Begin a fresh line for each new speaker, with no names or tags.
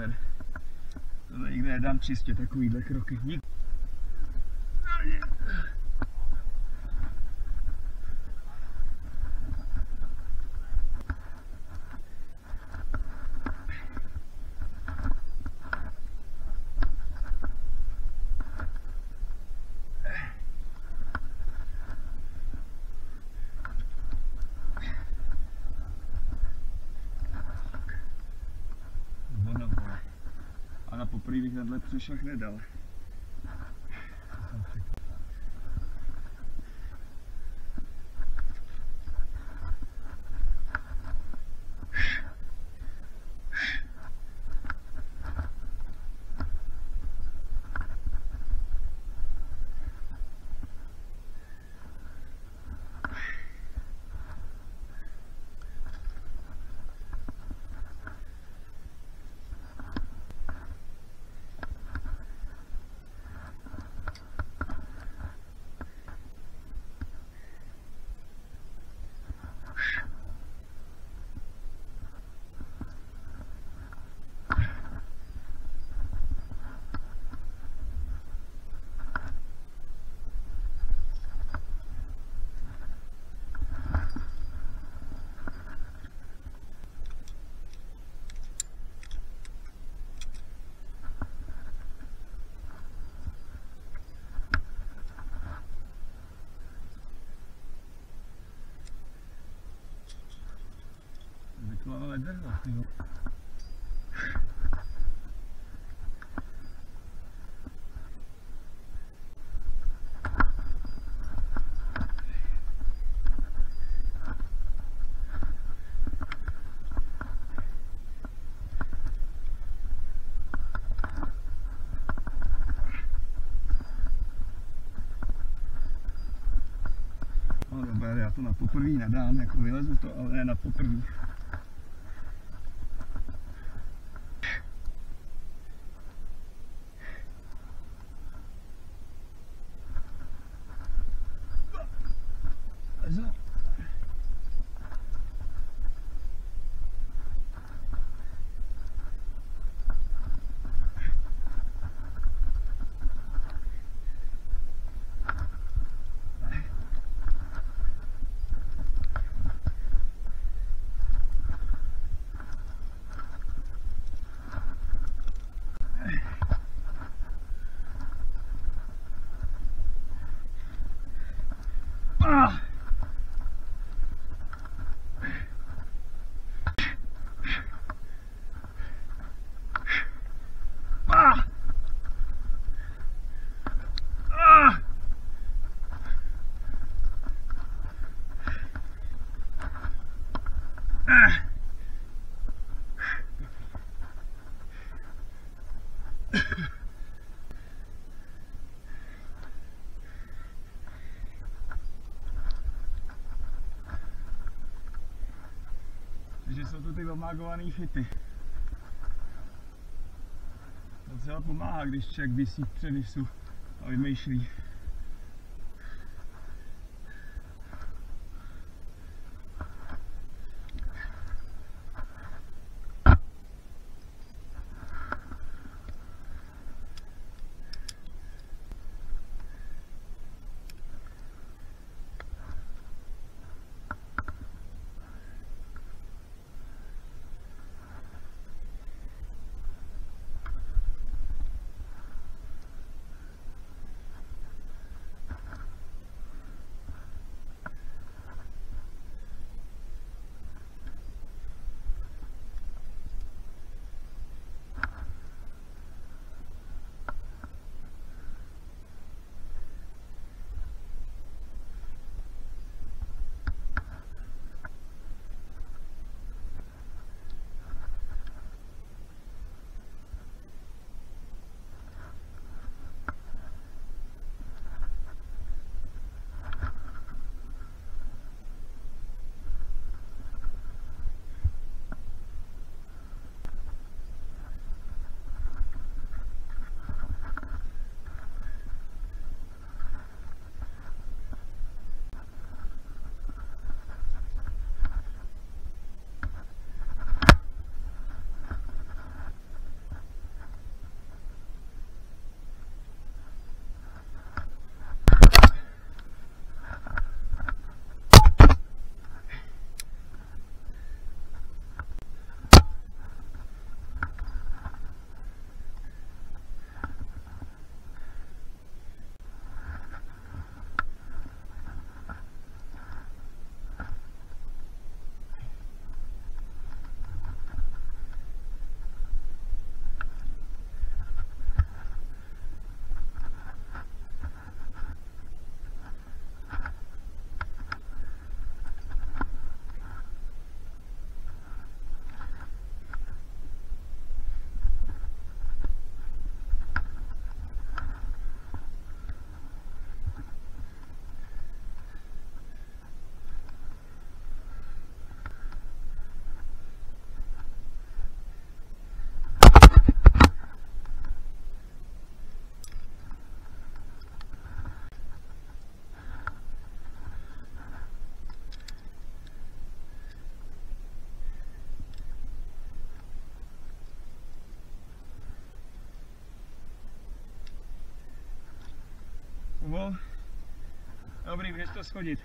super. To nikdy nedám čistě takovýhle kroky. Dík. Poprvé bych tenhle přešach nedal. No já to na poprvé nedám, jako vylezu to, ale ne na poprvé. Takže jsou to ty omágované fity. Docela pomáhá, když člověk vysí převisu a vymýšlí. Dobrý, můžeš to schodit.